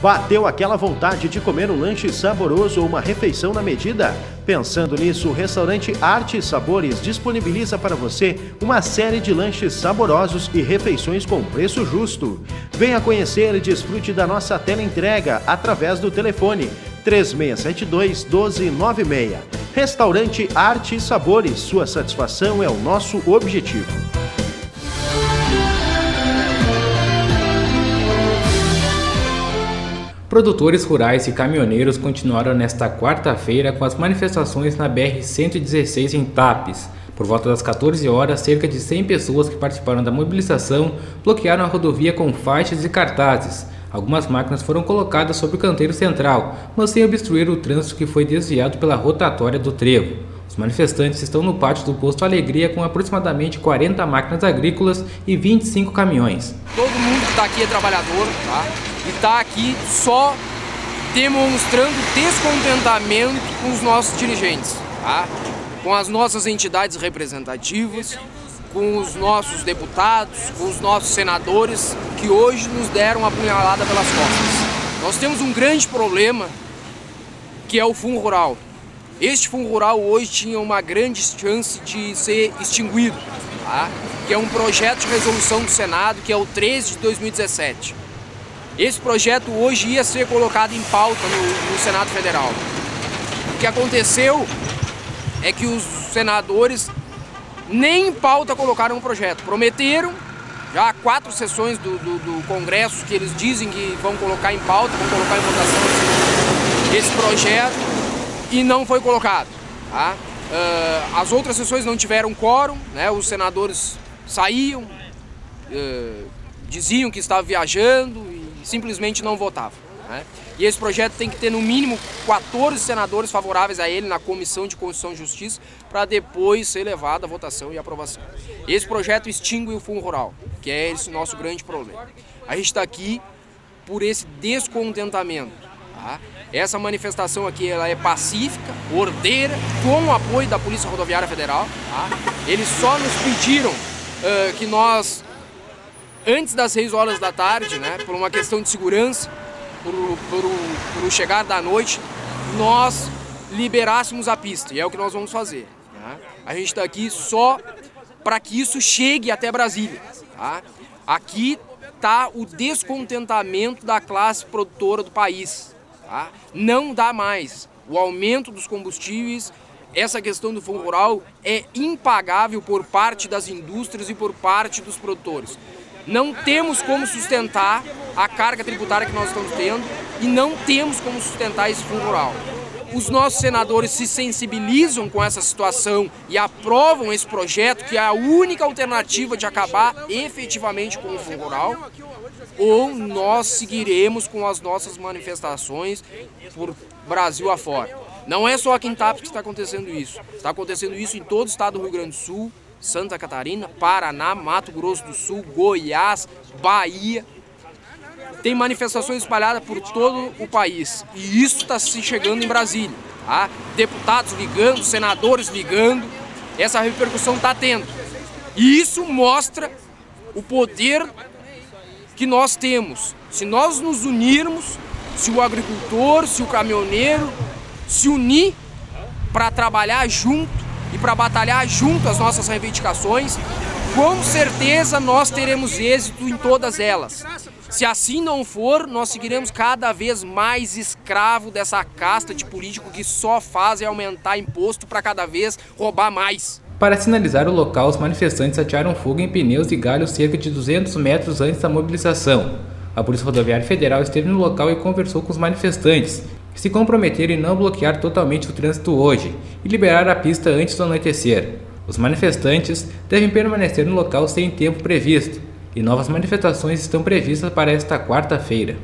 Bateu aquela vontade de comer um lanche saboroso ou uma refeição na medida? Pensando nisso, o restaurante Arte e Sabores disponibiliza para você uma série de lanches saborosos e refeições com preço justo. Venha conhecer e desfrute da nossa tela entrega através do telefone 3672 1296. Restaurante Arte e Sabores, sua satisfação é o nosso objetivo. Produtores rurais e caminhoneiros continuaram nesta quarta-feira com as manifestações na BR-116 em Tapes. Por volta das 14 horas, cerca de 100 pessoas que participaram da mobilização bloquearam a rodovia com faixas e cartazes. Algumas máquinas foram colocadas sobre o canteiro central, mas sem obstruir o trânsito que foi desviado pela rotatória do trevo. Os manifestantes estão no pátio do posto Alegria com aproximadamente 40 máquinas agrícolas e 25 caminhões. Todo mundo que está aqui é trabalhador, tá? E está aqui só demonstrando descontentamento com os nossos dirigentes, tá? Com as nossas entidades representativas, com os nossos deputados, com os nossos senadores, que hoje nos deram a punhalada pelas costas. Nós temos um grande problema, que é o fundo rural. Este fundo rural hoje tinha uma grande chance de ser extinguido, tá? que é um projeto de resolução do Senado, que é o 13 de 2017. Esse projeto hoje ia ser colocado em pauta no, no Senado Federal. O que aconteceu é que os senadores nem em pauta colocaram o projeto. Prometeram, já há quatro sessões do, do, do, Congresso que eles dizem que vão colocar em pauta, vão colocar em votação esse, projeto e não foi colocado. Tá? Uh, as outras sessões não tiveram quórum, né? os senadores saíam, uh, diziam que estavam viajando simplesmente não votavam. Né? E esse projeto tem que ter no mínimo 14 senadores favoráveis a ele na Comissão de Constituição e Justiça para depois ser levado à votação e aprovação. Esse projeto extingue o Fundo Rural, que é esse nosso grande problema. A gente está aqui por esse descontentamento. Tá? Essa manifestação aqui ela é pacífica, ordeira, com o apoio da Polícia Rodoviária Federal. Tá? Eles só nos pediram uh, que nós, antes das 6 horas da tarde, né, por uma questão de segurança, por, por, por o chegar da noite, nós liberássemos a pista. E é o que nós vamos fazer. Tá? A gente está aqui só para que isso chegue até Brasília. Tá? Aqui está o descontentamento da classe produtora do país. Tá? Não dá mais. O aumento dos combustíveis, essa questão do fundo rural é impagável por parte das indústrias e por parte dos produtores não temos como sustentar a carga tributária que nós estamos tendo e não temos como sustentar esse fundo rural. Os nossos senadores se sensibilizam com essa situação e aprovam esse projeto, que é a única alternativa de acabar efetivamente com o fundo rural, ou nós seguiremos com as nossas manifestações por Brasil afora. Não é só aqui em Tapes que está acontecendo isso. Está acontecendo isso em todo o estado do Rio Grande do Sul, Santa Catarina, Paraná, Mato Grosso do Sul, Goiás, Bahia. Tem manifestações espalhadas por todo o país. E isso está se chegando em Brasília. Tá? Deputados ligando, senadores ligando. Essa repercussão está tendo. E isso mostra o poder que nós temos. Se nós nos unirmos, se o agricultor, se o caminhoneiro se unir para trabalhar junto, e para batalhar junto as nossas reivindicações, com certeza nós teremos êxito em todas elas. Se assim não for, nós seguiremos cada vez mais escravo dessa casta de político que só faz é aumentar imposto para cada vez roubar mais. Para sinalizar o local, os manifestantes atearam fogo em pneus e galhos cerca de 200 metros antes da mobilização. A Polícia Rodoviária Federal esteve no local e conversou com os manifestantes, se comprometeram em não bloquear totalmente o trânsito hoje e liberar a pista antes do anoitecer. Os manifestantes devem permanecer no local sem tempo previsto e novas manifestações estão previstas para esta quarta-feira.